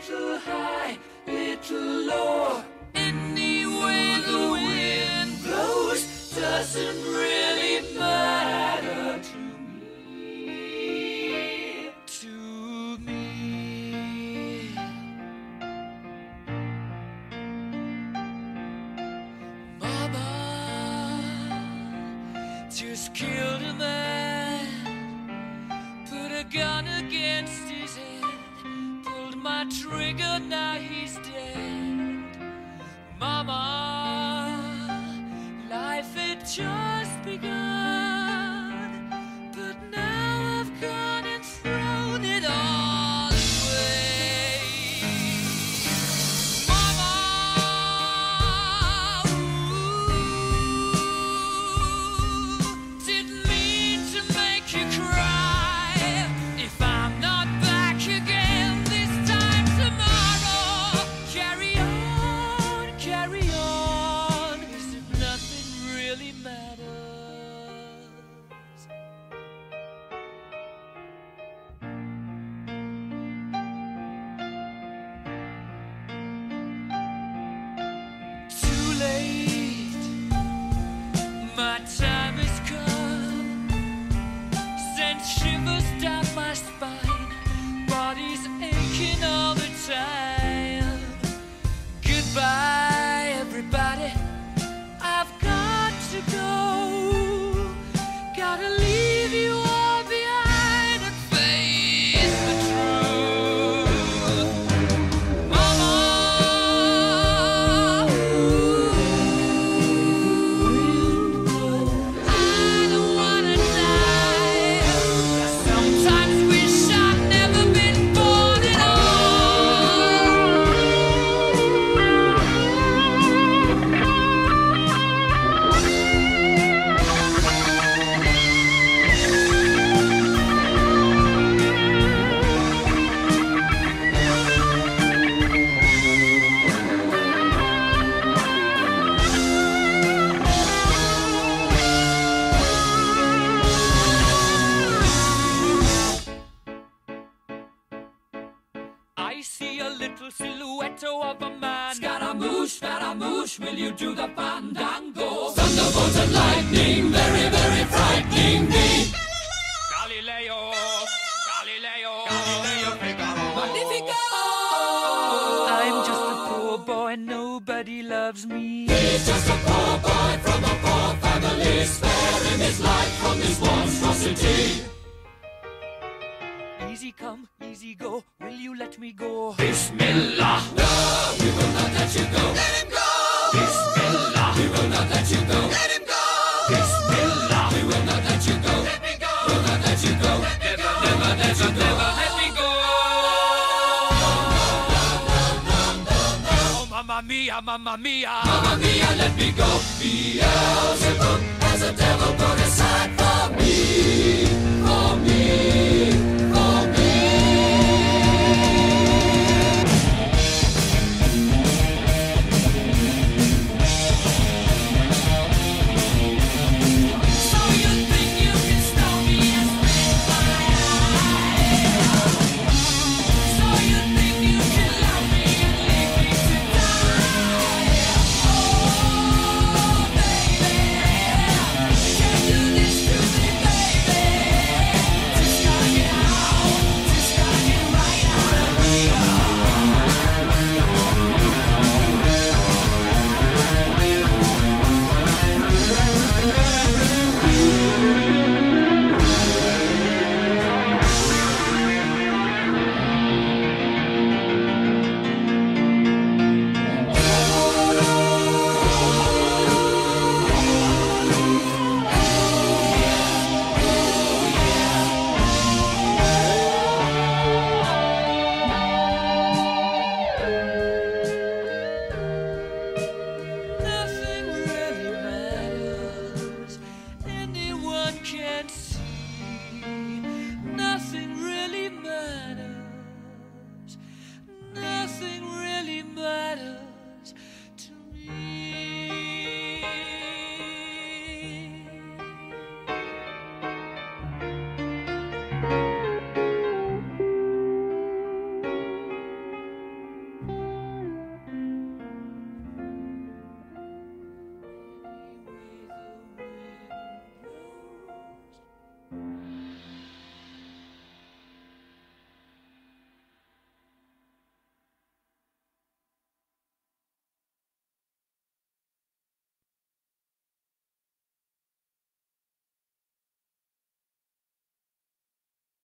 Little high, little low. The wind blows doesn't really matter to me. To me. Mama just killed a man, put a gun against my trigger, now he's dead. My little silhouette of a man. Scaramouche, Scaramouche, will you do the fandango? Thunderbolt and lightning, very, very frightening me. Galileo, Galileo, Galileo Figaro. Magnifico! I'm just a poor boy, nobody loves me. He's just a poor boy from a poor family, sparing his life from this monstrosity. Easy come, easy go. Will you let me go? Bismillah. No, we will not let you go. Let him go. Bismillah. We will not let you go. Let him go. Bismillah. We will not let you go. Let me go. Will not let you go. Never, never let you go. Never let me go. Oh, mamma mia, mamma mia. Mamma mia, let me go. Beelzebub